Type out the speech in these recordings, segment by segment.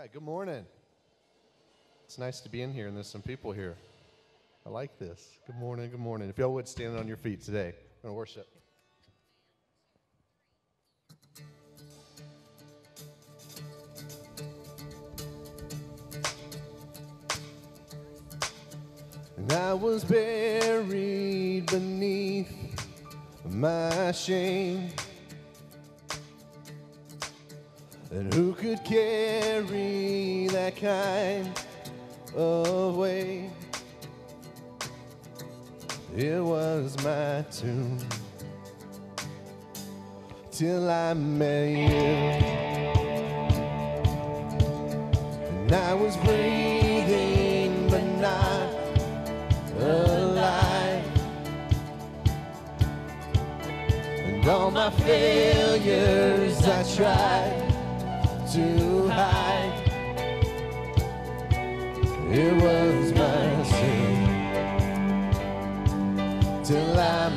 right, good morning. It's nice to be in here, and there's some people here. I like this. Good morning, good morning. If y'all would stand on your feet today, we're going to worship. And I was buried beneath my shame. And who could carry that kind of weight? It was my tomb till I met you. And I was breathing, but not alive. And all my failures I tried to hide. It was my sin till I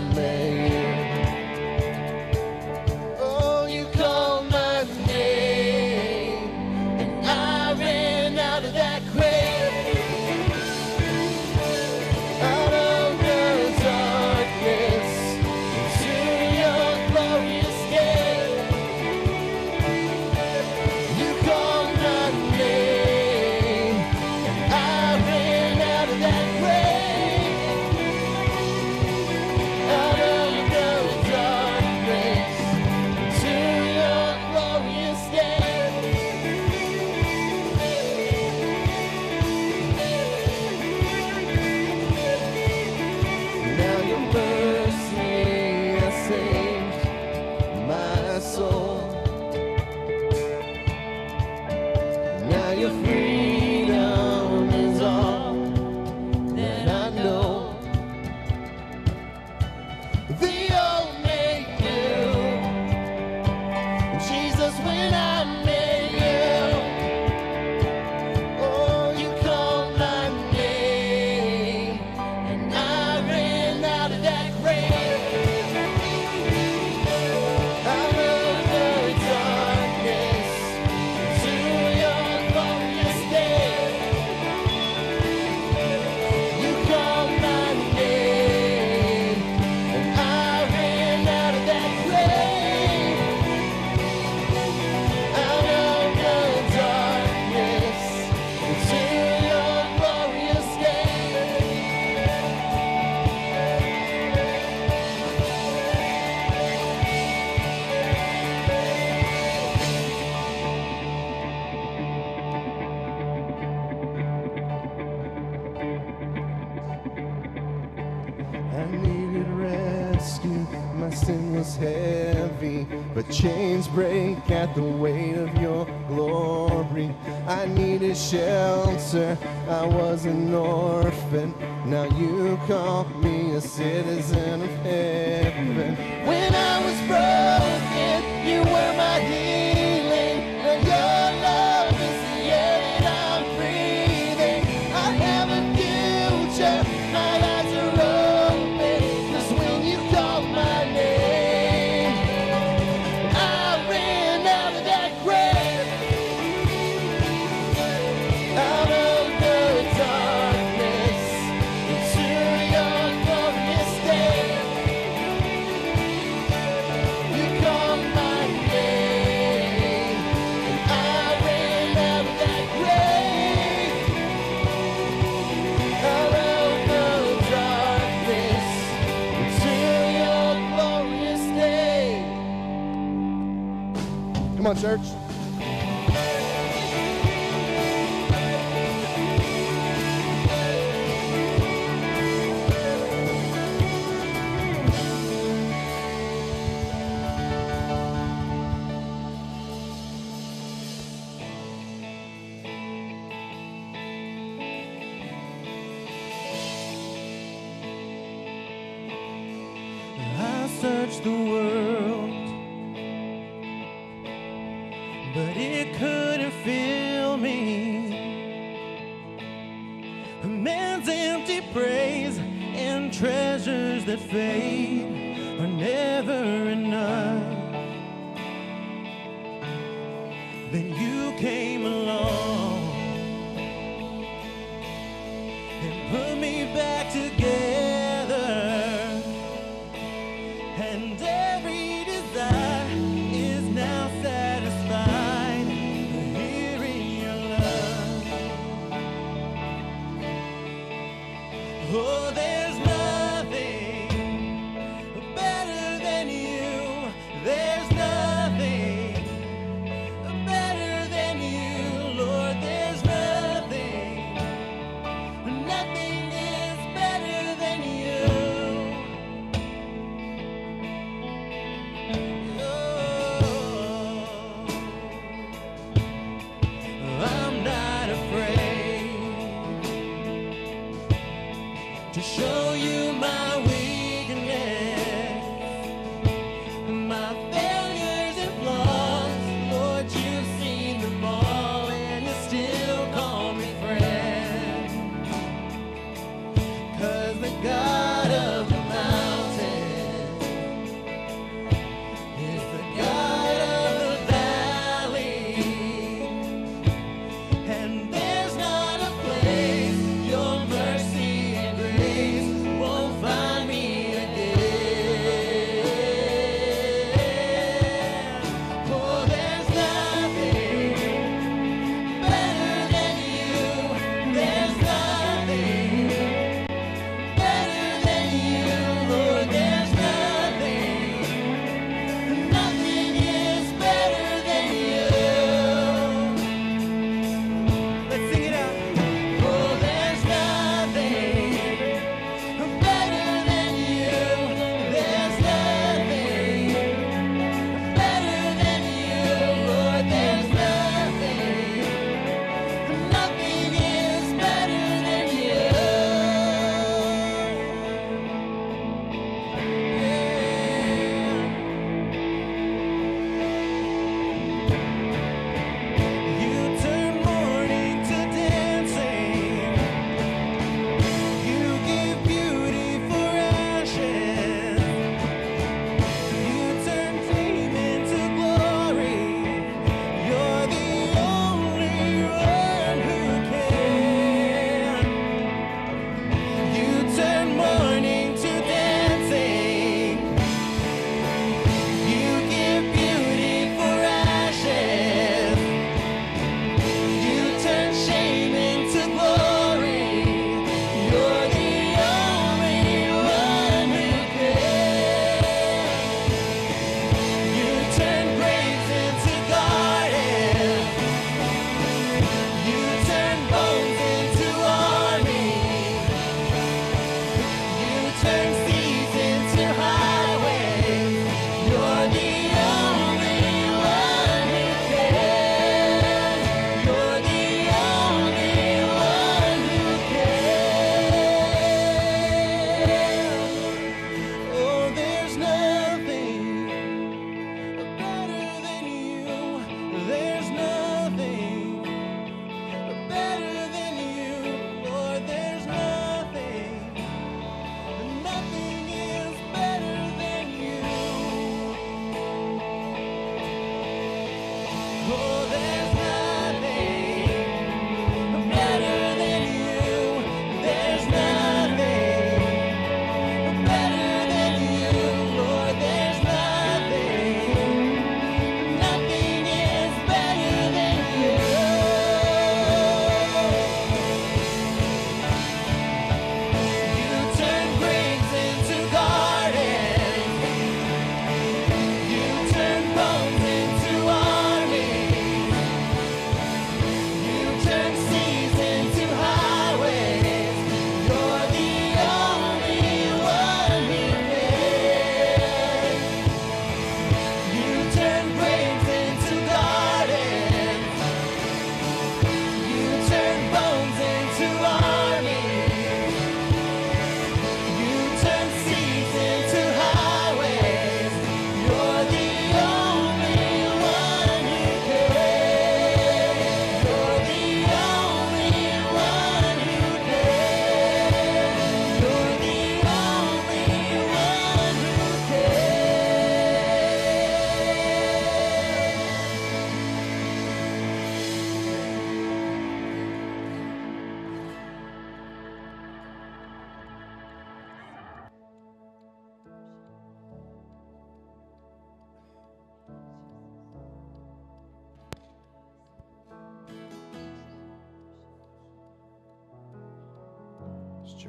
sin was heavy, but chains break at the weight of your glory. I needed shelter, I was an orphan. Now you call me a citizen of heaven. When I was broken, you were my healing, church. A man's empty praise and treasures that fade are never enough. Then you came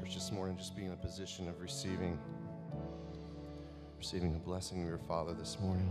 church this morning, just being in a position of receiving, receiving a blessing of your Father this morning.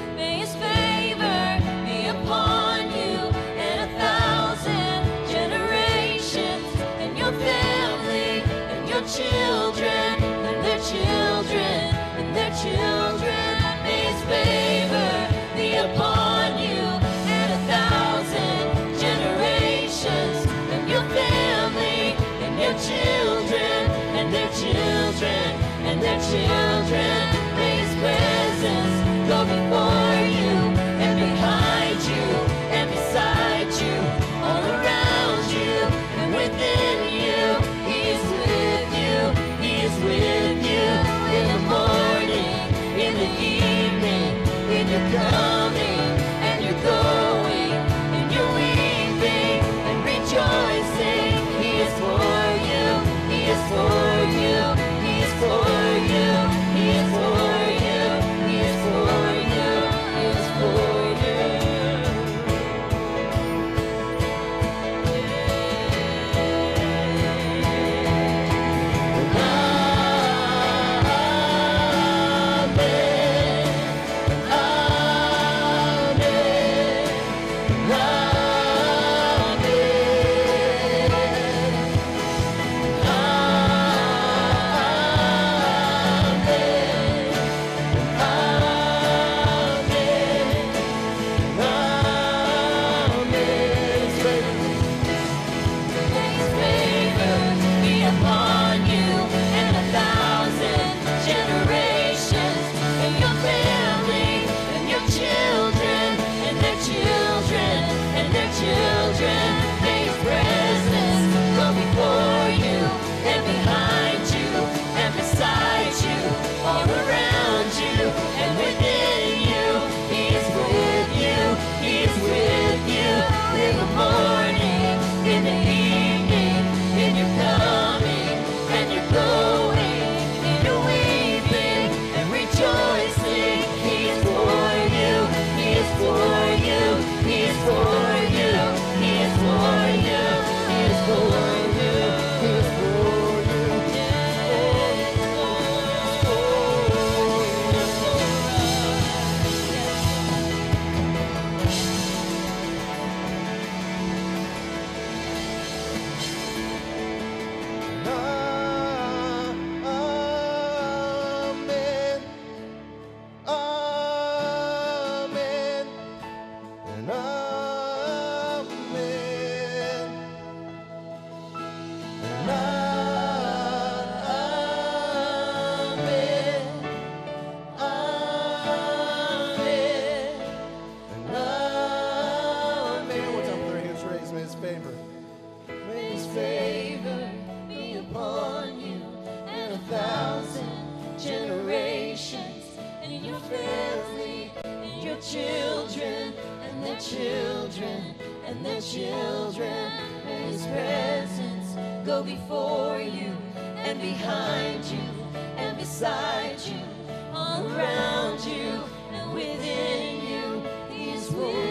children. children and their children and their children. May his presence go before you and behind you and beside you, all around you and within you. He is with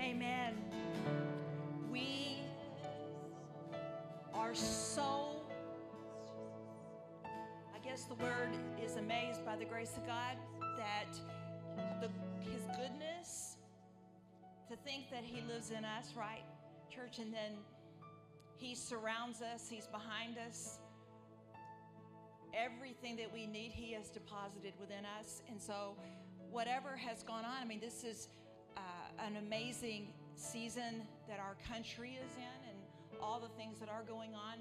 Amen. We are so, I guess the word is amazed by the grace of God that the, His goodness, to think that He lives in us, right, church, and then He surrounds us, He's behind us. Everything that we need, He has deposited within us. And so, whatever has gone on, I mean, this is uh, an amazing season that our country is in and all the things that are going on.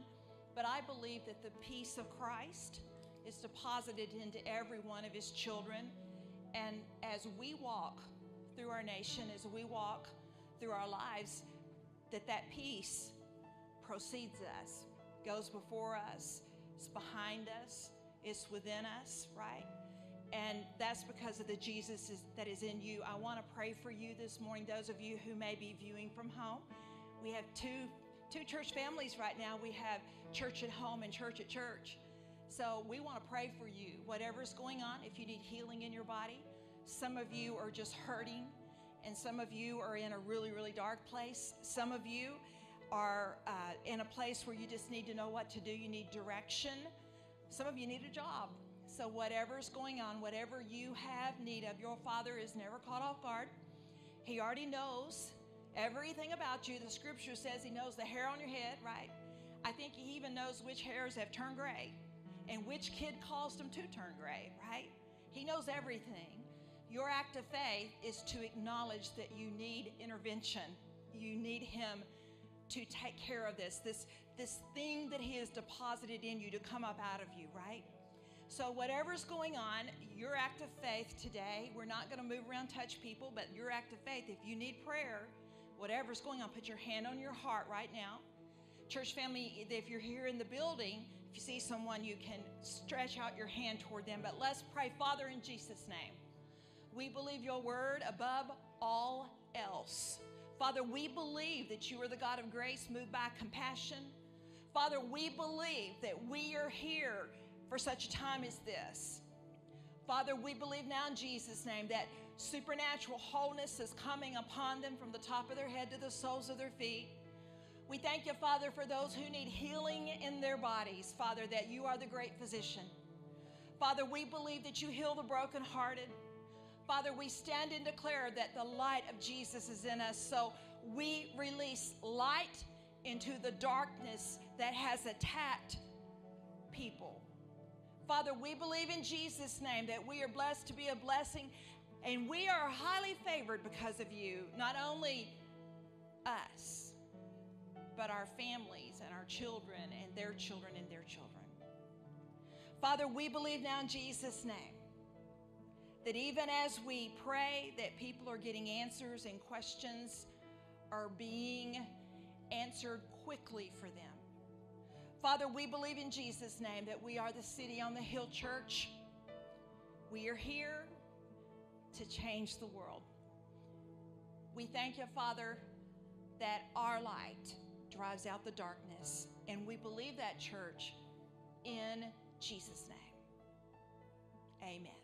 But I believe that the peace of Christ is deposited into every one of his children. And as we walk through our nation, as we walk through our lives, that that peace proceeds us, goes before us, it's behind us, it's within us, right? And that's because of the Jesus is, that is in you. I want to pray for you this morning, those of you who may be viewing from home. We have two, two church families right now. We have church at home and church at church. So we want to pray for you, whatever's going on, if you need healing in your body. Some of you are just hurting, and some of you are in a really, really dark place. Some of you are uh, in a place where you just need to know what to do. You need direction. Some of you need a job. So, whatever's going on, whatever you have need of, your Father is never caught off guard. He already knows everything about you. The scripture says He knows the hair on your head, right? I think He even knows which hairs have turned gray and which kid caused them to turn gray, right? He knows everything. Your act of faith is to acknowledge that you need intervention. You need Him to take care of this, this, this thing that He has deposited in you to come up out of you, right? So, whatever's going on, your act of faith today, we're not going to move around, touch people, but your act of faith, if you need prayer, whatever's going on, put your hand on your heart right now. Church family, if you're here in the building, if you see someone, you can stretch out your hand toward them. But let's pray, Father, in Jesus' name. We believe your word above all else. Father, we believe that you are the God of grace, moved by compassion. Father, we believe that we are here for such a time as this. Father, we believe now in Jesus' name that supernatural wholeness is coming upon them from the top of their head to the soles of their feet. We thank you, Father, for those who need healing in their bodies, Father, that you are the great physician. Father, we believe that you heal the brokenhearted. Father, we stand and declare that the light of Jesus is in us. So we release light into the darkness that has attacked people. Father, we believe in Jesus' name that we are blessed to be a blessing and we are highly favored because of you. Not only us, but our families and our children and their children and their children. Father, we believe now in Jesus' name that even as we pray that people are getting answers and questions are being answered quickly for them. Father, we believe in Jesus' name that we are the City on the Hill Church. We are here to change the world. We thank you, Father, that our light drives out the darkness. And we believe that, church, in Jesus' name. Amen.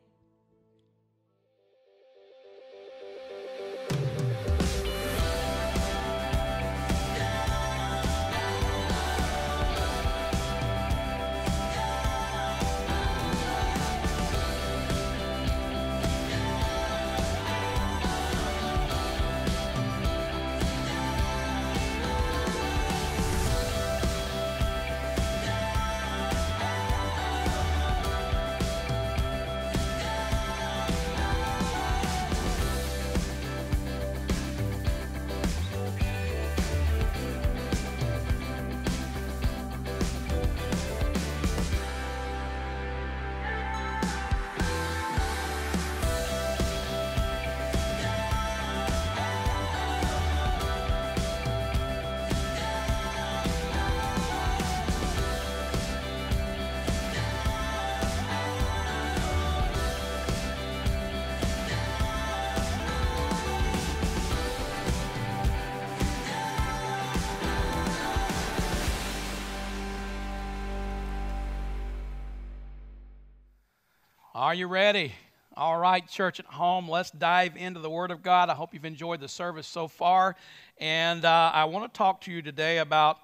Are you ready? All right, church at home, let's dive into the Word of God. I hope you've enjoyed the service so far. And uh, I want to talk to you today about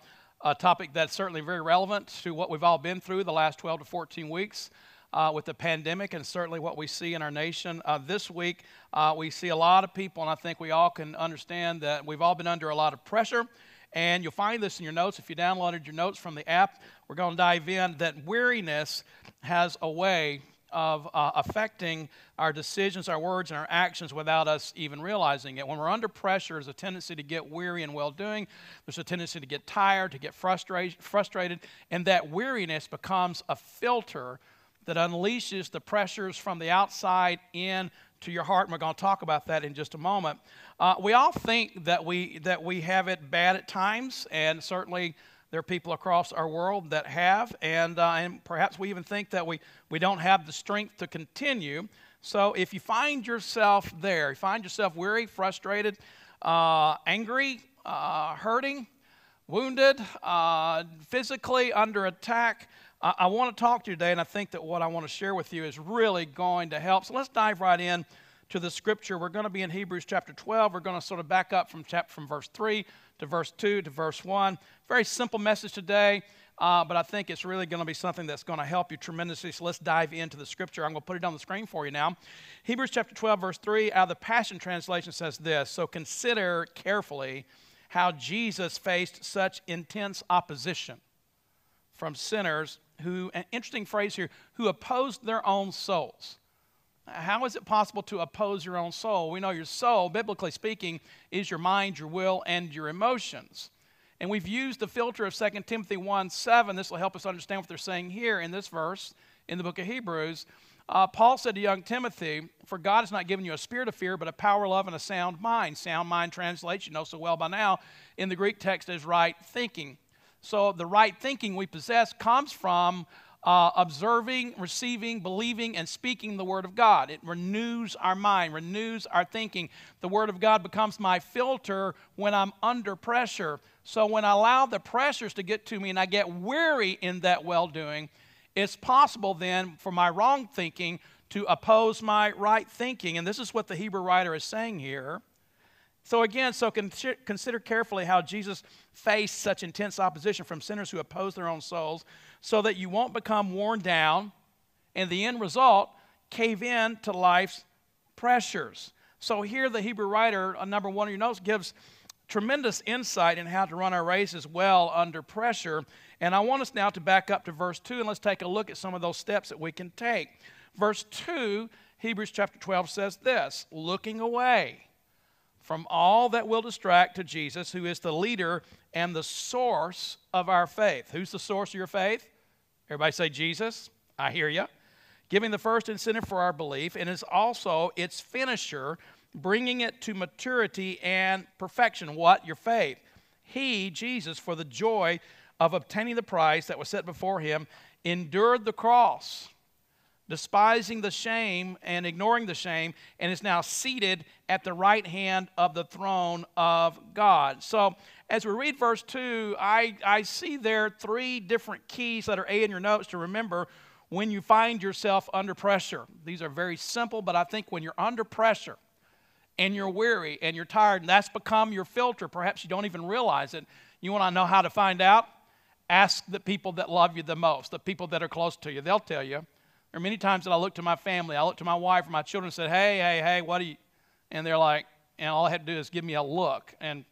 a topic that's certainly very relevant to what we've all been through the last 12 to 14 weeks. Uh, with the pandemic and certainly what we see in our nation. Uh, this week, uh, we see a lot of people, and I think we all can understand that we've all been under a lot of pressure. And you'll find this in your notes if you downloaded your notes from the app. We're going to dive in that weariness has a way of uh, affecting our decisions, our words, and our actions without us even realizing it. When we're under pressure, there's a tendency to get weary in well doing, there's a tendency to get tired, to get frustrated, frustrated, and that weariness becomes a filter that unleashes the pressures from the outside in to your heart. And we're going to talk about that in just a moment. Uh, we all think that we that we have it bad at times, and certainly there are people across our world that have, and, uh, and perhaps we even think that we, we don't have the strength to continue. So if you find yourself there, you find yourself weary, frustrated, uh, angry, uh, hurting, wounded, uh, physically under attack, I, I want to talk to you today, and I think that what I want to share with you is really going to help. So let's dive right in to the scripture. We're going to be in Hebrews chapter 12. We're going to sort of back up from chapter from verse 3 to verse 2 to verse 1. Very simple message today, uh, but I think it's really going to be something that's going to help you tremendously. So let's dive into the scripture. I'm going to put it on the screen for you now. Hebrews chapter 12, verse 3, out of the Passion Translation says this So consider carefully how Jesus faced such intense opposition from sinners who, an interesting phrase here, who opposed their own souls. How is it possible to oppose your own soul? We know your soul, biblically speaking, is your mind, your will, and your emotions. And we've used the filter of 2 Timothy 1 7. This will help us understand what they're saying here in this verse in the book of Hebrews. Uh, Paul said to young Timothy, For God has not given you a spirit of fear, but a power, of love, and a sound mind. Sound mind translates, you know so well by now, in the Greek text is right thinking. So the right thinking we possess comes from uh, observing, receiving, believing, and speaking the Word of God. It renews our mind, renews our thinking. The Word of God becomes my filter when I'm under pressure. So when I allow the pressures to get to me and I get weary in that well doing, it's possible then for my wrong thinking to oppose my right thinking. And this is what the Hebrew writer is saying here. So, again, so consider carefully how Jesus faced such intense opposition from sinners who oppose their own souls so that you won't become worn down and the end result, cave in to life's pressures. So, here the Hebrew writer, uh, number one of your notes, gives tremendous insight in how to run our races well under pressure. And I want us now to back up to verse 2 and let's take a look at some of those steps that we can take. Verse 2, Hebrews chapter 12 says this looking away from all that will distract to Jesus, who is the leader and the source of our faith. Who's the source of your faith? Everybody say Jesus. I hear you. Giving the first incentive for our belief, and is also its finisher, bringing it to maturity and perfection. What? Your faith. He, Jesus, for the joy of obtaining the prize that was set before him, endured the cross despising the shame and ignoring the shame, and is now seated at the right hand of the throne of God. So, as we read verse 2, I, I see there three different keys that are A in your notes to remember when you find yourself under pressure. These are very simple, but I think when you're under pressure and you're weary and you're tired, and that's become your filter, perhaps you don't even realize it. You want to know how to find out? Ask the people that love you the most, the people that are close to you. They'll tell you. There are many times that I look to my family, I look to my wife or my children and said, Hey, hey, hey, what do you? And they're like, and all I had to do is give me a look. And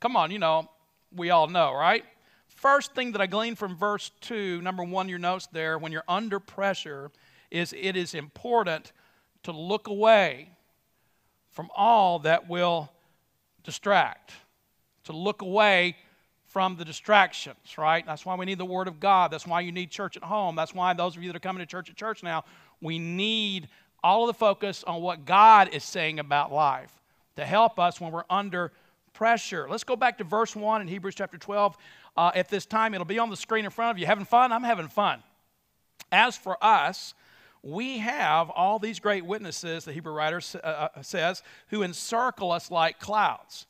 come on, you know, we all know, right? First thing that I gleaned from verse 2, number one, your notes there, when you're under pressure, is it is important to look away from all that will distract, to look away from the distractions, right? That's why we need the Word of God. That's why you need church at home. That's why those of you that are coming to church at church now, we need all of the focus on what God is saying about life to help us when we're under pressure. Let's go back to verse 1 in Hebrews chapter 12. Uh, at this time, it'll be on the screen in front of you. Having fun? I'm having fun. As for us, we have all these great witnesses, the Hebrew writer uh, uh, says, who encircle us like clouds.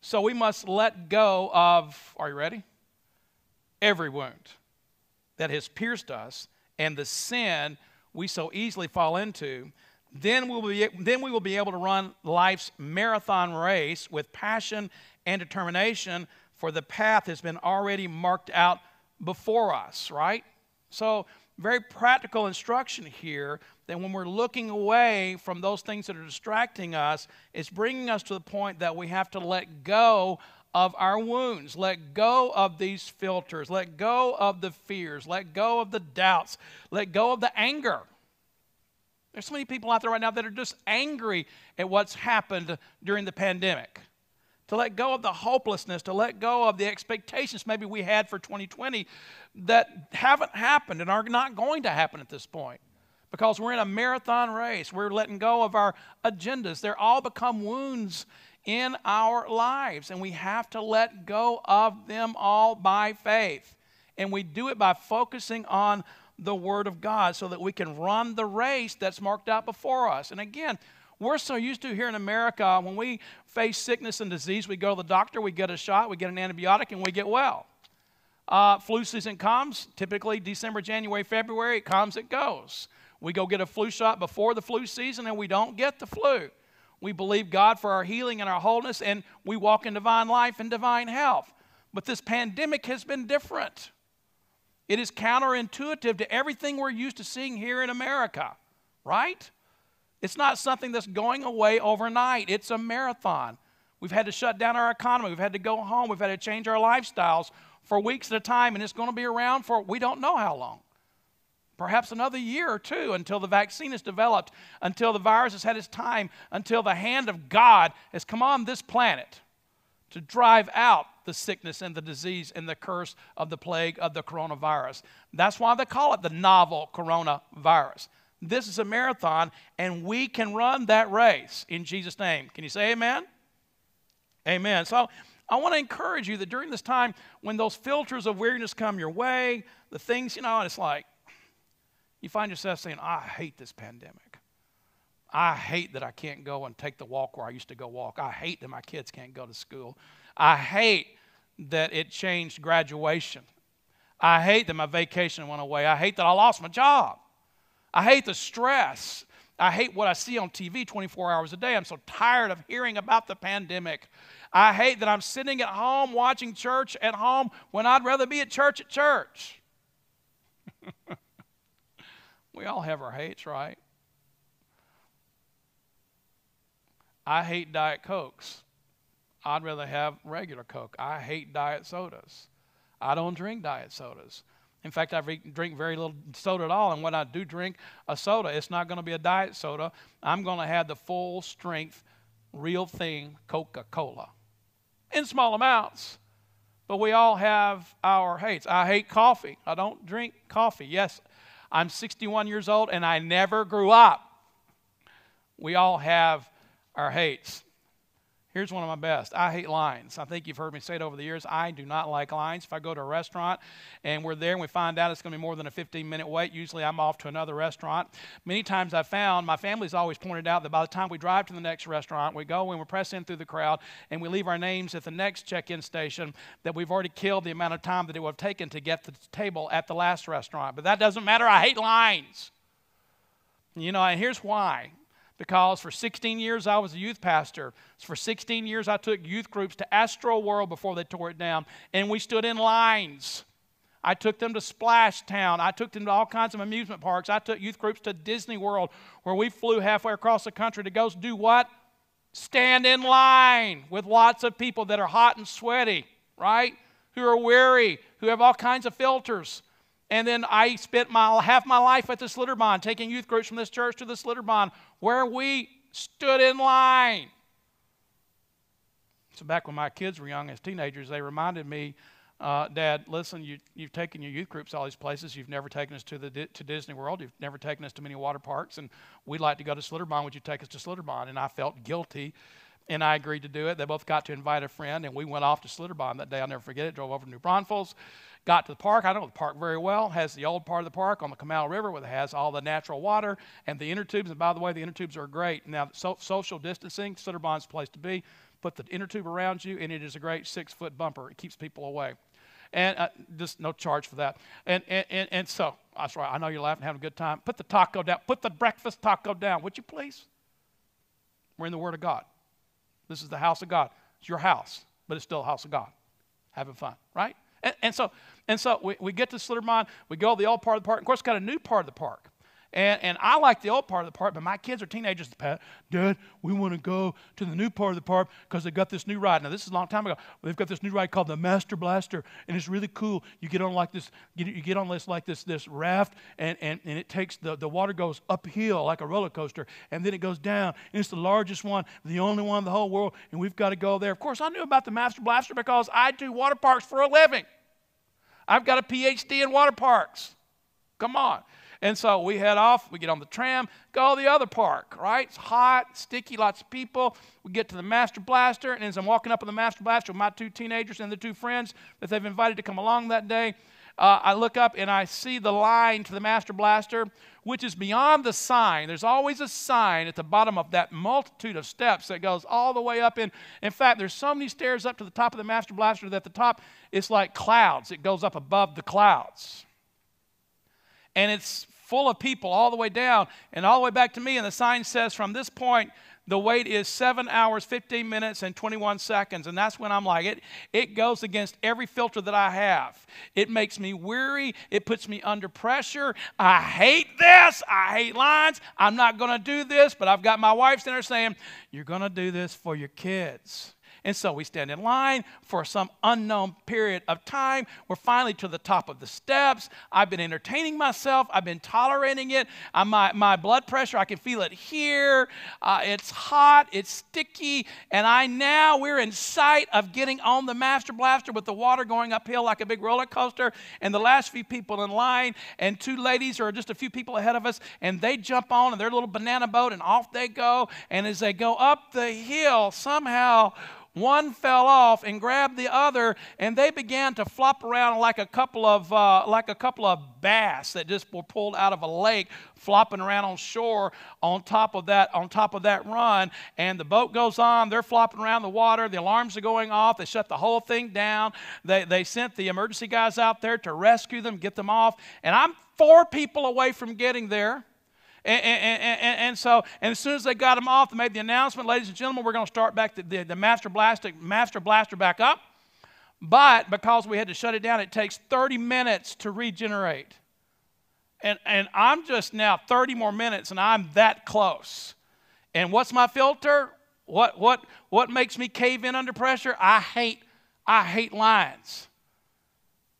So we must let go of, are you ready? Every wound that has pierced us and the sin we so easily fall into, then, we'll be, then we will be able to run life's marathon race with passion and determination, for the path has been already marked out before us, right? So, very practical instruction here that when we're looking away from those things that are distracting us, it's bringing us to the point that we have to let go of our wounds, let go of these filters, let go of the fears, let go of the doubts, let go of the anger. There's so many people out there right now that are just angry at what's happened during the pandemic. To let go of the hopelessness, to let go of the expectations maybe we had for 2020 that haven't happened and are not going to happen at this point because we're in a marathon race. We're letting go of our agendas. They're all become wounds in our lives, and we have to let go of them all by faith. And we do it by focusing on the Word of God so that we can run the race that's marked out before us. And again, we're so used to here in America, when we face sickness and disease, we go to the doctor, we get a shot, we get an antibiotic, and we get well. Uh, flu season comes, typically December, January, February, it comes, it goes. We go get a flu shot before the flu season, and we don't get the flu. We believe God for our healing and our wholeness, and we walk in divine life and divine health. But this pandemic has been different. It is counterintuitive to everything we're used to seeing here in America, right? It's not something that's going away overnight, it's a marathon. We've had to shut down our economy, we've had to go home, we've had to change our lifestyles for weeks at a time, and it's going to be around for we don't know how long. Perhaps another year or two until the vaccine is developed, until the virus has had its time, until the hand of God has come on this planet to drive out the sickness and the disease and the curse of the plague of the coronavirus. That's why they call it the novel coronavirus. This is a marathon, and we can run that race in Jesus' name. Can you say amen? Amen. So I want to encourage you that during this time, when those filters of weariness come your way, the things, you know, it's like you find yourself saying, I hate this pandemic. I hate that I can't go and take the walk where I used to go walk. I hate that my kids can't go to school. I hate that it changed graduation. I hate that my vacation went away. I hate that I lost my job. I hate the stress. I hate what I see on TV 24 hours a day. I'm so tired of hearing about the pandemic. I hate that I'm sitting at home watching church at home when I'd rather be at church at church. we all have our hates, right? I hate Diet Cokes. I'd rather have regular Coke. I hate diet sodas. I don't drink diet sodas. In fact, I drink very little soda at all. And when I do drink a soda, it's not going to be a diet soda. I'm going to have the full strength, real thing Coca Cola in small amounts. But we all have our hates. I hate coffee. I don't drink coffee. Yes, I'm 61 years old and I never grew up. We all have our hates. Here's one of my best. I hate lines. I think you've heard me say it over the years. I do not like lines. If I go to a restaurant and we're there and we find out it's going to be more than a 15 minute wait, usually I'm off to another restaurant. Many times I've found, my family's always pointed out that by the time we drive to the next restaurant, we go and we press in through the crowd and we leave our names at the next check in station, that we've already killed the amount of time that it would have taken to get the table at the last restaurant. But that doesn't matter. I hate lines. You know, and here's why because for 16 years I was a youth pastor. For 16 years I took youth groups to Astro World before they tore it down, and we stood in lines. I took them to Splash Town. I took them to all kinds of amusement parks. I took youth groups to Disney World, where we flew halfway across the country to go do what? Stand in line with lots of people that are hot and sweaty, right? Who are weary, who have all kinds of filters. And then I spent my, half my life at the Schlitterbahn, taking youth groups from this church to the Schlitterbahn, where we stood in line. So back when my kids were young as teenagers, they reminded me, uh, Dad, listen, you, have taken your youth groups all these places. You've never taken us to the to Disney World. You've never taken us to many water parks, and we'd like to go to Schlitterbahn. Would you take us to Schlitterbahn? And I felt guilty, and I agreed to do it. They both got to invite a friend, and we went off to Schlitterbahn that day. I'll never forget it. Drove over to New Braunfels, Got to the park. I know the park very well. Has the old part of the park on the Comal River, where it has all the natural water and the inner tubes. And by the way, the inner tubes are great. Now, so, social distancing, the place to be. Put the inner tube around you, and it is a great six foot bumper. It keeps people away. And uh, just no charge for that. And, and, and, and so, that's right, I know you're laughing, having a good time. Put the taco down. Put the breakfast taco down, would you please? We're in the Word of God. This is the house of God. It's your house, but it's still a house of God. Having fun, right? And, and so, and so we, we get to Schlitterbahn, we go to the old part of the park. Of course, got a new part of the park. And, and I like the old part of the park, but my kids are teenagers. Dad, we want to go to the new part of the park because they got this new ride. Now, this is a long time ago. They've got this new ride called the Master Blaster, and it's really cool. You get on like this, you get on this like this, this raft, and, and, and it takes the, the water goes uphill like a roller coaster, and then it goes down, and it's the largest one, the only one in the whole world, and we've got to go there. Of course, I knew about the Master Blaster because I do water parks for a living. I've got a PhD in water parks. Come on. And so we head off, we get on the tram, go to the other park, right? It's hot, sticky, lots of people. We get to the Master Blaster, and as I'm walking up on the Master Blaster with my two teenagers and the two friends that they've invited to come along that day, uh, I look up and I see the line to the Master Blaster, which is beyond the sign. There's always a sign at the bottom of that multitude of steps that goes all the way up in. In fact, there's so many stairs up to the top of the Master Blaster that the top is like clouds. It goes up above the clouds. And it's full of people all the way down and all the way back to me. And the sign says, from this point, the wait is seven hours, 15 minutes, and 21 seconds. And that's when I'm like, it, it goes against every filter that I have. It makes me weary. It puts me under pressure. I hate this. I hate lines. I'm not going to do this. But I've got my wife sitting there saying, You're going to do this for your kids. And so we stand in line for some unknown period of time. We're finally to the top of the steps. I've been entertaining myself, I've been tolerating it. My, my blood pressure, I can feel it here. Uh, it's hot, it's sticky, and I now, we're in sight of getting on the Master Blaster with the water going uphill like a big roller coaster. And the last few people in line, and two ladies are just a few people ahead of us, and they jump on in their little banana boat, and off they go. And as they go up the hill, somehow, one fell off and grabbed the other, and they began to flop around like a couple of uh, like a couple of bass that just were pulled out of a lake, flopping around on shore on top of that on top of that run. And the boat goes on; they're flopping around the water. The alarms are going off. They shut the whole thing down. They they sent the emergency guys out there to rescue them, get them off. And I'm four people away from getting there. And, and, and, and, so, and as soon as they got them off, they made the announcement, ladies and gentlemen, we're going to start back the, the, the master, blaster, master blaster back up. But because we had to shut it down, it takes 30 minutes to regenerate. And, and I'm just now 30 more minutes and I'm that close. And what's my filter? What, what, what makes me cave in under pressure? I hate, I hate lines.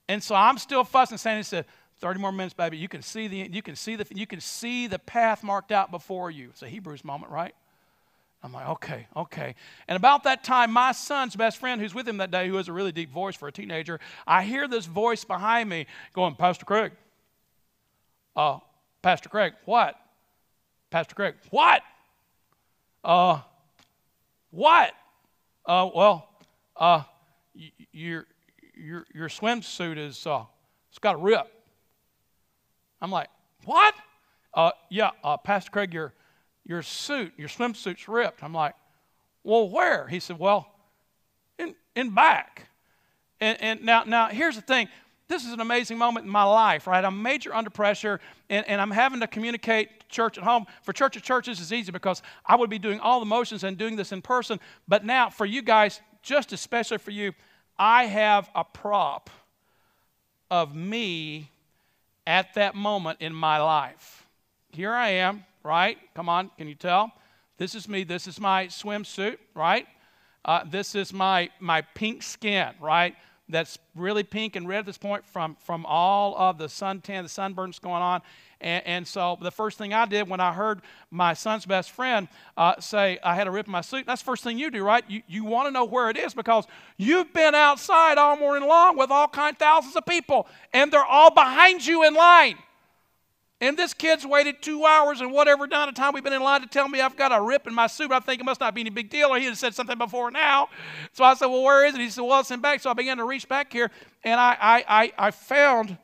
And so I'm still fussing, saying, he said, 30 more minutes, baby. You can see the, you can see the, you can see the path marked out before you. It's a Hebrews moment, right? I'm like, okay, okay. And about that time, my son's best friend, who's with him that day, who has a really deep voice for a teenager, I hear this voice behind me going, Pastor Craig. Uh, Pastor Craig, what? Pastor Craig, what? Uh, what? Uh, well, uh, your, your, your swimsuit is, uh, it's got a rip. I'm like, what? Uh, yeah, uh, Pastor Craig, your, your suit, your swimsuit's ripped. I'm like, well, where? He said, well, in, in back. And, and now, now, here's the thing. This is an amazing moment in my life, right? I'm major under pressure, and, and I'm having to communicate church at home. For church at church, this is easy because I would be doing all the motions and doing this in person. But now, for you guys, just especially for you, I have a prop of me at that moment in my life. Here I am, right? Come on, can you tell? This is me. This is my swimsuit, right? Uh, this is my, my pink skin, right? That's really pink and red at this point from, from all of the suntan, the sunburns going on. And, and, so the first thing I did when I heard my son's best friend uh, say I had a rip in my suit, that's the first thing you do, right? You, you want to know where it is because you've been outside all morning long with all kinds, thousands of people, and they're all behind you in line. And this kid's waited two hours and whatever amount of time we've been in line to tell me I've got a rip in my suit. I think it must not be any big deal, or he had said something before now. So I said, Well, where is it? He said, Well, it's in back. So I began to reach back here, and I, I, I, I found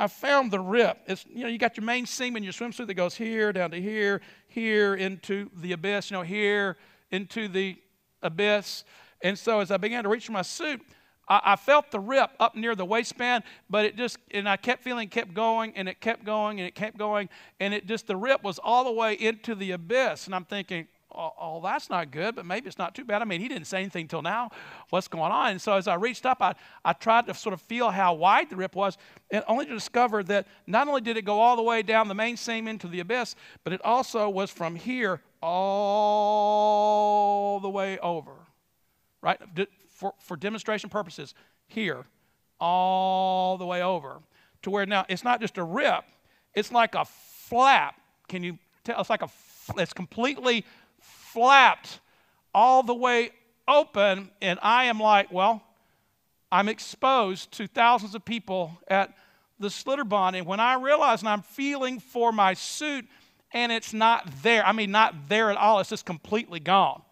I found the rip. It's, you know, you got your main seam in your swimsuit that goes here, down to here, here into the abyss, you know, here into the abyss. And so as I began to reach for my suit, I, felt the rip up near the waistband, but it just, and I kept feeling, kept going, and it kept going, and it kept going, and it just, the rip was all the way into the abyss. And I'm thinking, oh, oh, that's not good, but maybe it's not too bad. I mean, he didn't say anything till now. What's going on? And so as I reached up, I, I tried to sort of feel how wide the rip was, and only to discover that not only did it go all the way down the main seam into the abyss, but it also was from here all the way over. Right? For, for demonstration purposes, here, all the way over. To where now it's not just a rip, it's like a flap. Can you tell? It's like a, it's completely flapped all the way open, and I am like, well, I'm exposed to thousands of people at the Schlitterbahn. And when I realize and I'm feeling for my suit and it's not there, I mean, not there at all, it's just completely gone.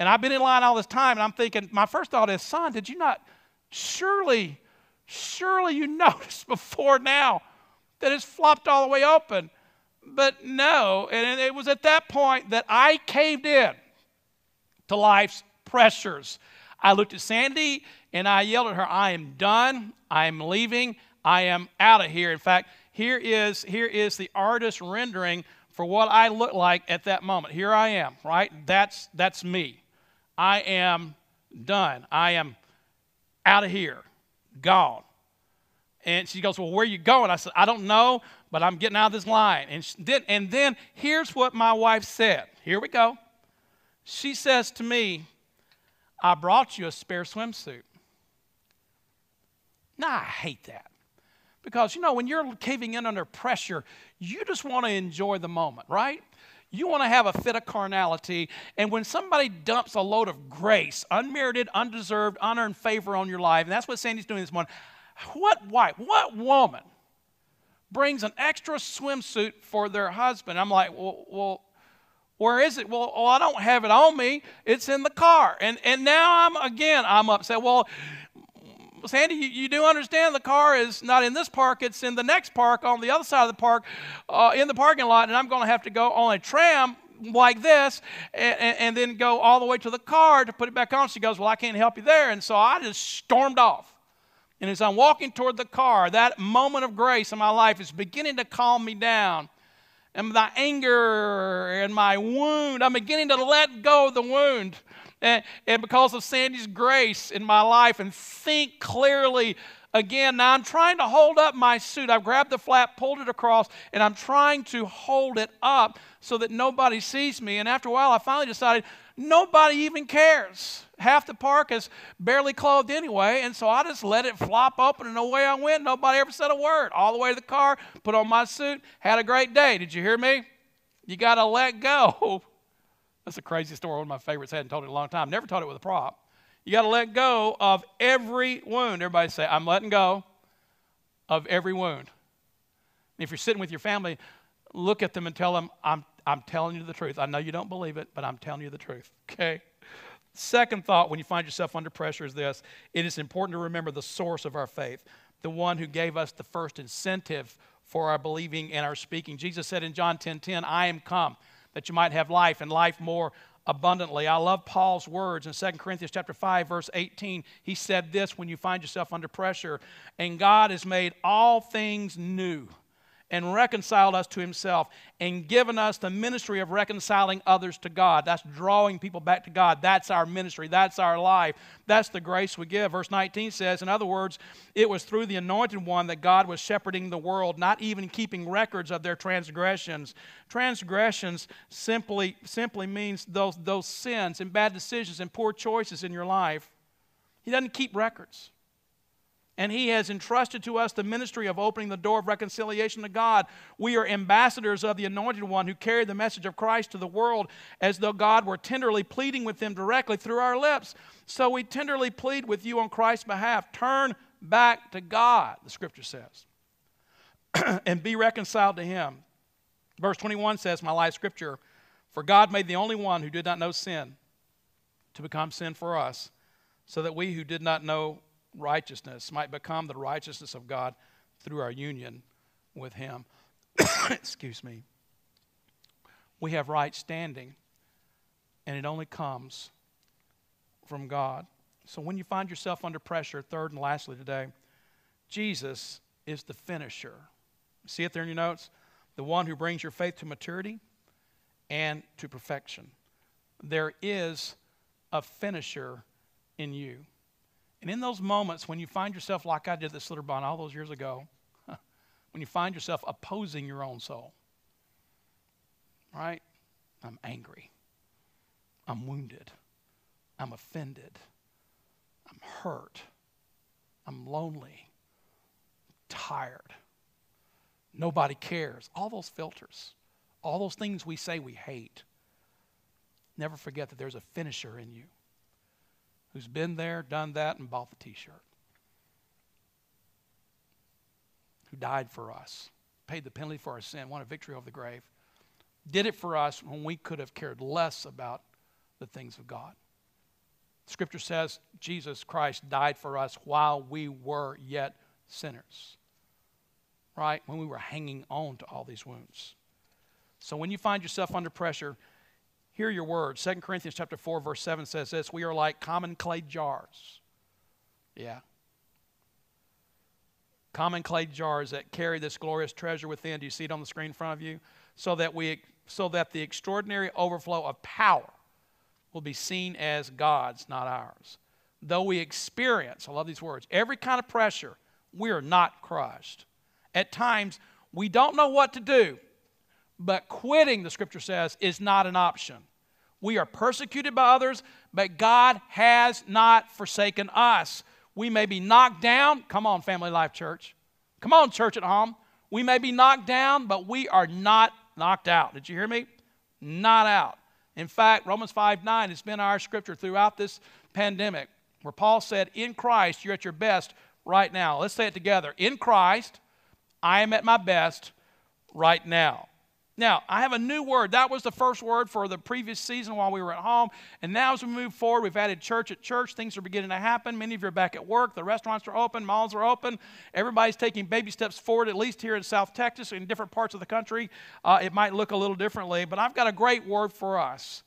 And I've been in line all this time and I'm thinking, my first thought is, son, did you not, surely, surely you noticed before now that it's flopped all the way open. But no, and it was at that point that I caved in to life's pressures. I looked at Sandy and I yelled at her, I am done. I am leaving. I am out of here. In fact, here is, here is the artist rendering for what I look like at that moment. Here I am, right? That's, that's me. I am done. I am out of here, gone. And she goes, Well, where are you going? I said, I don't know, but I'm getting out of this line. And, did, and then here's what my wife said. Here we go. She says to me, I brought you a spare swimsuit. Now, I hate that. Because, you know, when you're caving in under pressure, you just want to enjoy the moment, right? You want to have a fit of carnality. And when somebody dumps a load of grace, unmerited, undeserved, unearned favor on your life, and that's what Sandy's doing this morning, what wife, what woman brings an extra swimsuit for their husband? I'm like, well, well where is it? Well, well, I don't have it on me. It's in the car. And, and now I'm, again, I'm upset. Well, Sandy, you, you, do understand the car is not in this park, it's in the next park on the other side of the park, uh, in the parking lot, and I'm going to have to go on a tram like this and, and, then go all the way to the car to put it back on. She goes, Well, I can't help you there. And so I just stormed off. And as I'm walking toward the car, that moment of grace in my life is beginning to calm me down. And my anger and my wound, I'm beginning to let go of the wound. And, and because of Sandy's grace in my life and think clearly again. Now I'm trying to hold up my suit. I've grabbed the flap, pulled it across, and I'm trying to hold it up so that nobody sees me. And after a while, I finally decided nobody even cares. Half the park is barely clothed anyway, and so I just let it flop open and away I went. Nobody ever said a word. All the way to the car, put on my suit, had a great day. Did you hear me? You got to let go. That's a crazy story, one of my favorites. I hadn't told it in a long time. Never told it with a prop. You got to let go of every wound. Everybody say, I'm letting go of every wound. If you're sitting with your family, look at them and tell them, I'm, I'm telling you the truth. I know you don't believe it, but I'm telling you the truth. Okay? Second thought when you find yourself under pressure is this it is important to remember the source of our faith, the one who gave us the first incentive for our believing and our speaking. Jesus said in John 10 10, I am come that you might have life and life more abundantly. I love Paul's words in 2 Corinthians chapter 5 verse 18. He said this when you find yourself under pressure, and God has made all things new and reconciled us to himself and given us the ministry of reconciling others to God. That's drawing people back to God. That's our ministry. That's our life. That's the grace we give. Verse 19 says, in other words, it was through the anointed one that God was shepherding the world, not even keeping records of their transgressions. Transgressions simply, simply means those, those sins and bad decisions and poor choices in your life. He doesn't keep records and He has entrusted to us the ministry of opening the door of reconciliation to God. We are ambassadors of the Anointed One who carry the message of Christ to the world as though God were tenderly pleading with them directly through our lips. So we tenderly plead with you on Christ's behalf. Turn back to God, the scripture says, and be reconciled to Him. Verse 21 says, My life scripture, for God made the only one who did not know sin to become sin for us, so that we who did not know righteousness might become the righteousness of God through our union with Him. Excuse me. We have right standing, and it only comes from God. So when you find yourself under pressure, third and lastly today, Jesus is the finisher. See it there in your notes? The one who brings your faith to maturity and to perfection. There is a finisher in you. And in those moments when you find yourself like I did this little bond all those years ago, when you find yourself opposing your own soul, right? I'm angry. I'm wounded. I'm offended. I'm hurt. I'm lonely. I'm tired. Nobody cares. All those filters, all those things we say we hate. Never forget that there's a finisher in you who's been there, done that, and bought the t shirt. Who died for us, paid the penalty for our sin, won a victory over the grave, did it for us when we could have cared less about the things of God. Scripture says Jesus Christ died for us while we were yet sinners. Right? When we were hanging on to all these wounds. So when you find yourself under pressure, hear your words. 2 Corinthians chapter 4 verse 7 says this, we are like common clay jars. Yeah. Common clay jars that carry this glorious treasure within. Do you see it on the screen in front of you? So that we so that the extraordinary overflow of power will be seen as God's, not ours. Though we experience, I love these words, every kind of pressure, we are not crushed. At times, we don't know what to do, but quitting, the scripture says, is not an option. We are persecuted by others, but God has not forsaken us. We may be knocked down. Come on, Family Life Church. Come on, church at home. We may be knocked down, but we are not knocked out. Did you hear me? Not out. In fact, Romans 5 9 has been our scripture throughout this pandemic, where Paul said, In Christ, you're at your best right now. Let's say it together. In Christ, I am at my best right now. Now, I have a new word. That was the first word for the previous season while we were at home. And now, as we move forward, we've added church at church. Things are beginning to happen. Many of you are back at work. The restaurants are open. Malls are open. Everybody's taking baby steps forward, at least here in South Texas. In different parts of the country, uh, it might look a little differently. But I've got a great word for us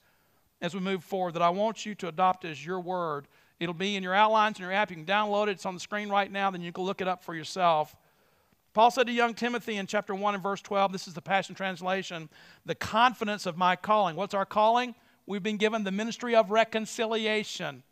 as we move forward that I want you to adopt as your word. It'll be in your outlines in your app. You can download it. It's on the screen right now. Then you can look it up for yourself. Paul said to young Timothy in chapter 1 and verse 12, this is the Passion Translation, the confidence of my calling. What's our calling? We've been given the ministry of reconciliation,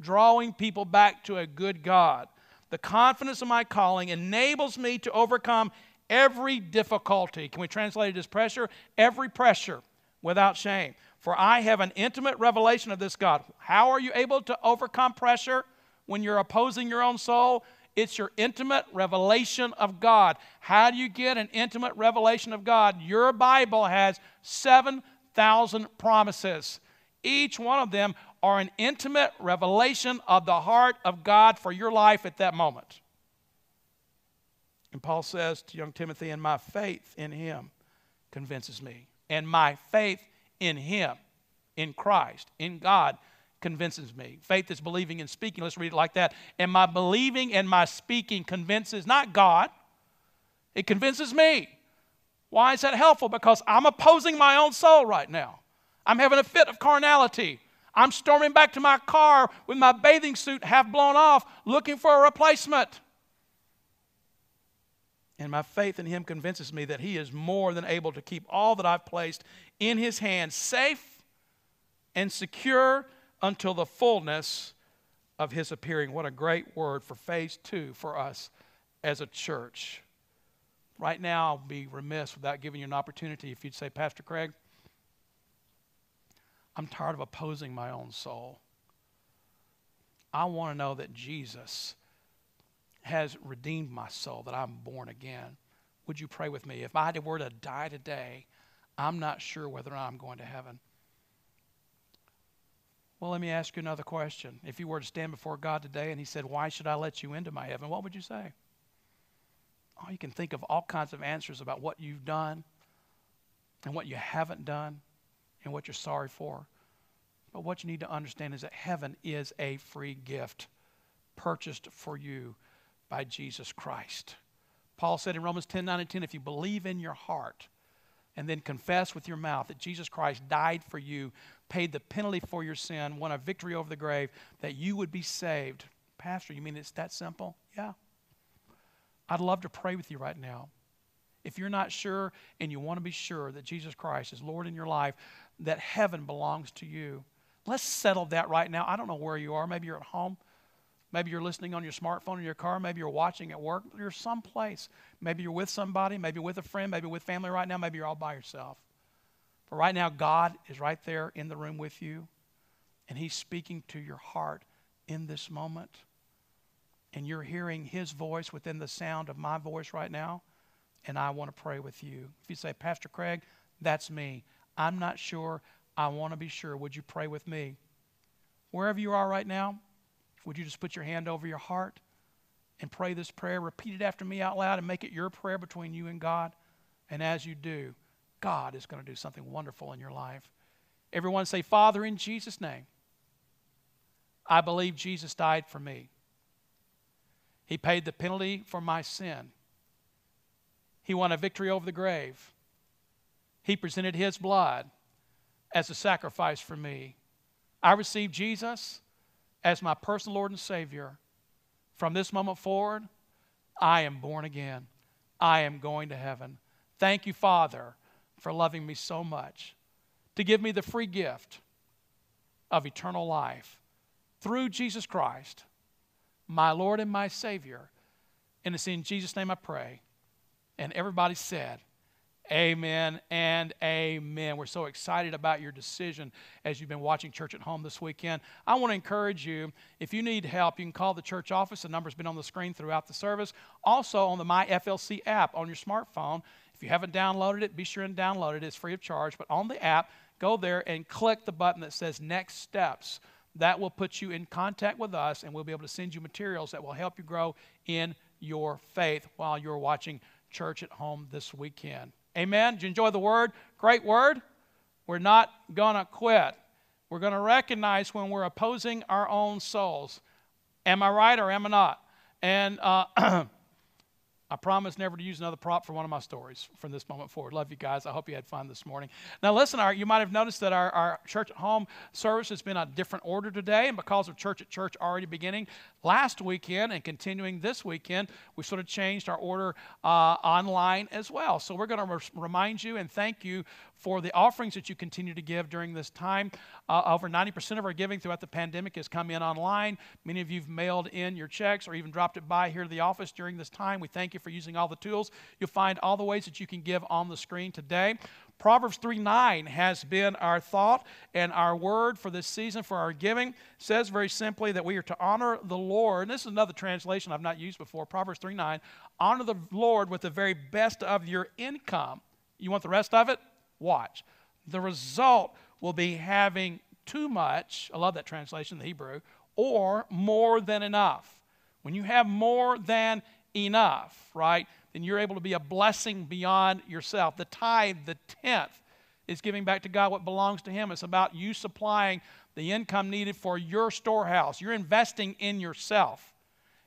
drawing people back to a good God. The confidence of my calling enables me to overcome every difficulty. Can we translate it as pressure? Every pressure without shame. For I have an intimate revelation of this God. How are you able to overcome pressure when you're opposing your own soul? It's your intimate revelation of God. How do you get an intimate revelation of God? Your Bible has 7,000 promises. Each one of them are an intimate revelation of the heart of God for your life at that moment. And Paul says to young Timothy, and my faith in him convinces me. And my faith in him, in Christ, in God, convinces me. Faith is believing and speaking. Let's read it like that. And my believing and my speaking convinces not God, it convinces me. Why is that helpful? Because I'm opposing my own soul right now. I'm having a fit of carnality. I'm storming back to my car with my bathing suit half blown off, looking for a replacement. And my faith in Him convinces me that He is more than able to keep all that I've placed in His hands safe and secure until the fullness of his appearing. What a great word for phase two for us as a church. Right now, I'll be remiss without giving you an opportunity if you'd say, Pastor Craig, I'm tired of opposing my own soul. I want to know that Jesus has redeemed my soul, that I'm born again. Would you pray with me? If I were to die today, I'm not sure whether I'm going to heaven. Well, let me ask you another question. If you were to stand before God today and He said, Why should I let you into my heaven? What would you say? Oh, you can think of all kinds of answers about what you've done and what you haven't done and what you're sorry for. But what you need to understand is that heaven is a free gift purchased for you by Jesus Christ. Paul said in Romans 10 9 and 10, if you believe in your heart and then confess with your mouth that Jesus Christ died for you, paid the penalty for your sin, won a victory over the grave, that you would be saved. Pastor, you mean it's that simple? Yeah. I'd love to pray with you right now. If you're not sure and you want to be sure that Jesus Christ is Lord in your life, that heaven belongs to you, let's settle that right now. I don't know where you are. Maybe you're at home. Maybe you're listening on your smartphone in your car. Maybe you're watching at work. You're someplace. Maybe you're with somebody. Maybe with a friend. Maybe with family right now. Maybe you're all by yourself. But right now, God is right there in the room with you, and He's speaking to your heart in this moment. And you're hearing His voice within the sound of my voice right now, and I want to pray with you. If you say, Pastor Craig, that's me. I'm not sure. I want to be sure. Would you pray with me? Wherever you are right now, would you just put your hand over your heart and pray this prayer? Repeat it after me out loud and make it your prayer between you and God. And as you do, God is going to do something wonderful in your life. Everyone say, Father, in Jesus' name, I believe Jesus died for me. He paid the penalty for my sin. He won a victory over the grave. He presented His blood as a sacrifice for me. I received Jesus as my personal Lord and Savior, from this moment forward, I am born again. I am going to heaven. Thank you, Father, for loving me so much, to give me the free gift of eternal life through Jesus Christ, my Lord and my Savior. And it's in Jesus' name I pray. And everybody said, Amen and amen. We're so excited about your decision as you've been watching Church at Home this weekend. I want to encourage you if you need help, you can call the church office. The number's been on the screen throughout the service. Also on the My FLC app on your smartphone. If you haven't downloaded it, be sure and download it. It's free of charge. But on the app, go there and click the button that says Next Steps. That will put you in contact with us, and we'll be able to send you materials that will help you grow in your faith while you're watching Church at Home this weekend. Amen. Did you enjoy the word? Great word. We're not going to quit. We're going to recognize when we're opposing our own souls. Am I right or am I not? And uh, I promise never to use another prop for one of my stories from this moment forward. Love you guys. I hope you had fun this morning. Now, listen, our, you might have noticed that our, our church at home service has been a different order today, and because of church at church already beginning last weekend and continuing this weekend, we sort of changed our order uh, online as well. So, we're going to re- remind you and thank you for the offerings that you continue to give during this time. Uh, over 90% of our giving throughout the pandemic has come in online. Many of you have mailed in your checks or even dropped it by here to the office during this time. We thank you for using all the tools. You'll find all the ways that you can give on the screen today. Proverbs 3 9 has been our thought and our word for this season for our giving. It says very simply that we are to honor the Lord. And this is another translation I've not used before. Proverbs 3 9. Honor the Lord with the very best of your income. You want the rest of it? Watch. The result will be having too much, I love that translation, the Hebrew, or more than enough. When you have more than enough, right, then you're able to be a blessing beyond yourself. The tithe, the tenth, is giving back to God what belongs to Him. It's about you supplying the income needed for your storehouse. You're investing in yourself.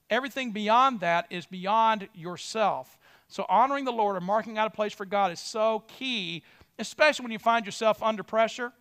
Everything beyond that is beyond yourself. So, honoring the Lord and marking out a place for God is so key especially when you find yourself under pressure,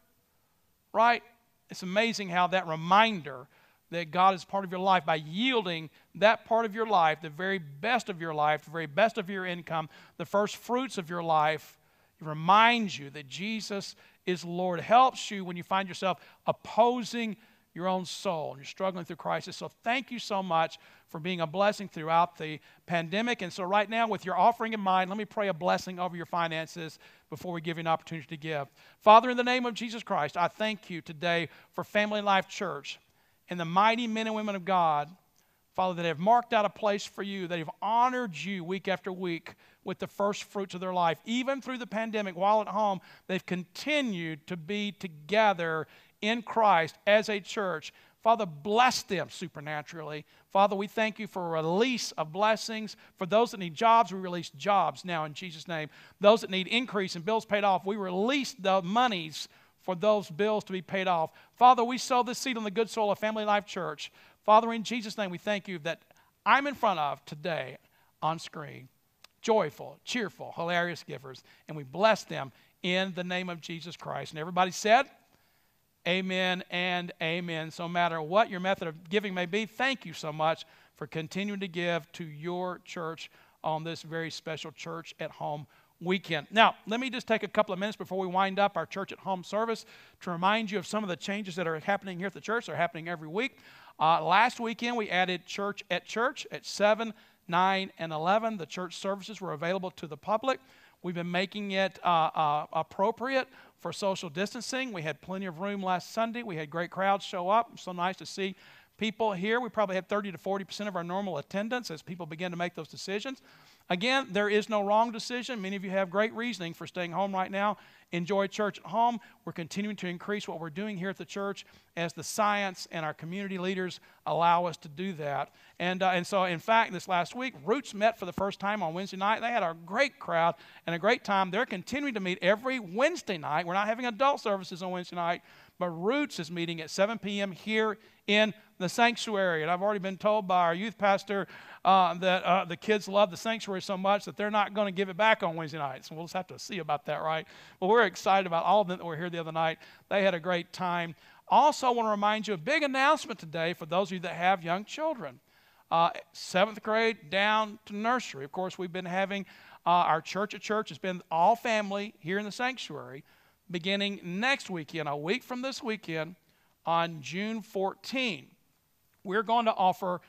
right? It's amazing how that reminder that God is part of your life by yielding that part of your life, the very best of your life, the very best of your income, the first fruits of your life, it reminds you that Jesus is Lord. Helps you when you find yourself opposing your own soul and you're struggling through crisis. So thank you so much for being a blessing throughout the pandemic. And so, right now, with your offering in mind, let me pray a blessing over your finances before we give you an opportunity to give. Father, in the name of Jesus Christ, I thank you today for Family Life Church and the mighty men and women of God, Father, that have marked out a place for you, that have honored you week after week with the first fruits of their life. Even through the pandemic, while at home, they've continued to be together in Christ as a church. Father, bless them supernaturally. Father, we thank you for a release of blessings. For those that need jobs, we release jobs now in Jesus' name. Those that need increase and bills paid off, we release the monies for those bills to be paid off. Father, we sow this seed on the good soil of Family Life Church. Father, in Jesus' name, we thank you that I'm in front of today on screen. Joyful, cheerful, hilarious givers. And we bless them in the name of Jesus Christ. And everybody said, Amen and amen. So, no matter what your method of giving may be, thank you so much for continuing to give to your church on this very special church at home weekend. Now, let me just take a couple of minutes before we wind up our church at home service to remind you of some of the changes that are happening here at the church. They're happening every week. Uh, last weekend, we added church at church at 7, 9, and 11. The church services were available to the public. We've been making it uh, uh, appropriate for social distancing. We had plenty of room last Sunday. We had great crowds show up. So nice to see people here. We probably had 30 to 40 percent of our normal attendance as people begin to make those decisions. Again, there is no wrong decision. Many of you have great reasoning for staying home right now. Enjoy church at home. We're continuing to increase what we're doing here at the church as the science and our community leaders allow us to do that. And, uh, and so, in fact, this last week, Roots met for the first time on Wednesday night. They had a great crowd and a great time. They're continuing to meet every Wednesday night. We're not having adult services on Wednesday night, but Roots is meeting at 7 p.m. here in the sanctuary. And I've already been told by our youth pastor uh, that uh, the kids love the sanctuary so much that they're not going to give it back on Wednesday nights. And we'll just have to see about that, right? But we're excited about all of them that were here the other night. They had a great time. Also, I want to remind you a big announcement today for those of you that have young children. Uh, seventh grade down to nursery. Of course, we've been having uh, our church at church It's been all family here in the sanctuary beginning next weekend, a week from this weekend on June 14 we're going to offer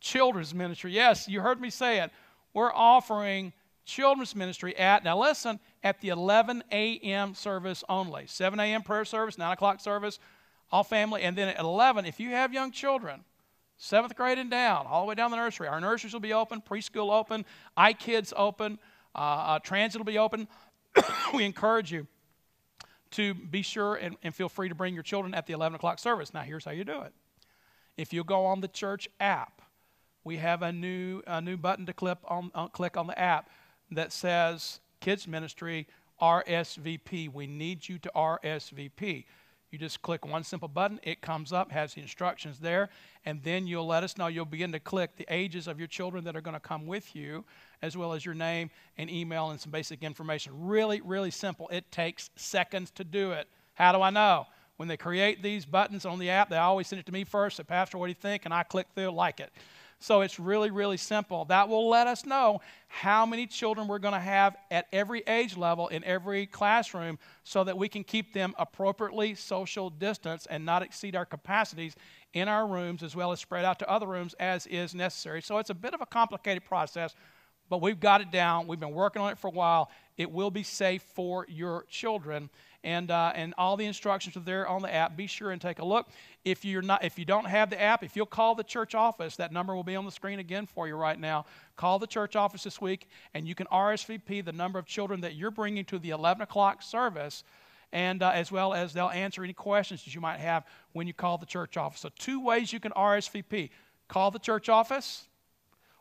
children's ministry. Yes, you heard me say it. We're offering children's ministry at, now listen, at the 11 a.m. service only. 7 a.m. prayer service, 9 o'clock service, all family. And then at 11, if you have young children, seventh grade and down, all the way down the nursery, our nurseries will be open, preschool open, iKids open, uh, uh, transit will be open. we encourage you to be sure and, and feel free to bring your children at the 11 o'clock service. Now, here's how you do it if you go on the church app, we have a new, a new button to click on, uh, click on the app that says Kids Ministry RSVP. We need you to RSVP. You just click one simple button, it comes up, has the instructions there, and then you'll let us know. You'll begin to click the ages of your children that are going to come with you, as well as your name and email and some basic information. Really, really simple. It takes seconds to do it. How do I know? when they create these buttons on the app, they always send it to me first. Say, Pastor, what do you think? And I click through, like it. So it's really, really simple. That will let us know how many children we're going to have at every age level in every classroom so that we can keep them appropriately social distance and not exceed our capacities in our rooms as well as spread out to other rooms as is necessary. So it's a bit of a complicated process, but we've got it down. We've been working on it for a while. It will be safe for your children and uh, and all the instructions are there on the app. Be sure and take a look. If you're not, if you don't have the app, if you'll call the church office, that number will be on the screen again for you right now. Call the church office this week, and you can RSVP the number of children that you're bringing to the 11 o'clock service. And uh, as well as they'll answer any questions that you might have when you call the church office. So, two ways you can RSVP call the church office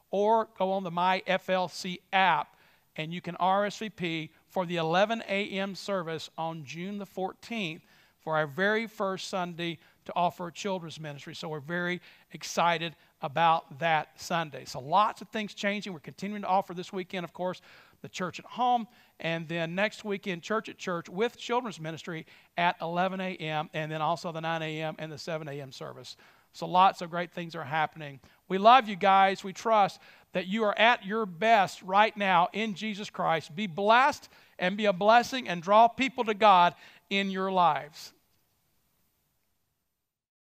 or go on the MyFLC app and you can RSVP for the 11 a.m. service on June the 14th for our very first Sunday to offer children's ministry. So we're very excited about that Sunday. So lots of things changing. We're continuing to offer this weekend, of course, the church at home, and then next weekend, church at church with children's ministry at 11 a.m., and then also the 9 a.m. and the 7 a.m. service. So lots of great things are happening. We love you guys. We trust that you are at your best right now in Jesus Christ. Be blessed and be a blessing and draw people to God in your lives.